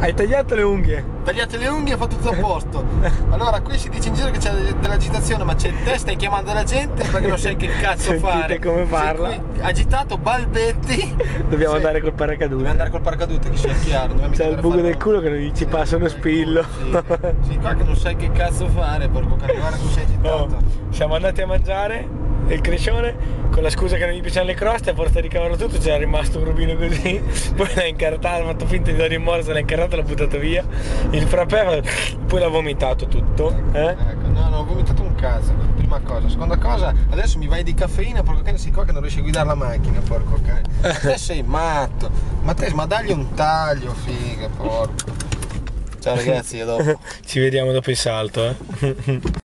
Hai tagliato le unghie. Tagliate le unghie e fa tutto a posto. Allora qui si dice in giro che c'è dell'agitazione, ma c'è te stai chiamando la gente perché non sai che cazzo Sentite fare. come Sei parla. qui agitato, balbetti. Dobbiamo Sì. andare col Dobbiamo paracadute. andare col paracadute che sia chiaro. dobbiamo C'è il buco del culo che non ci passa uno spillo. Sì, sì, qua che non sai che cazzo fare, porco cane, guarda come sei agitato. Oh, siamo andati a mangiare il crescione con la scusa che non gli piacevano le croste, a forza di cavarlo tutto c'era rimasto un rubino così, poi l'ha incartato, ha fatto finta di dare in morso, l'ha incartato e l'ha buttato via. Il frappè, poi l'ha vomitato tutto. Eh? Ecco, no, no, ho vomitato un cazzo, prima cosa. Seconda cosa, adesso mi vai di caffeina, porco cane, sei qua che non riesci a guidare la macchina, porco cane. Te sei matto. Ma te, ma dagli un taglio, figa, porco. Ciao ragazzi, a dopo. Ci vediamo dopo il salto. Eh?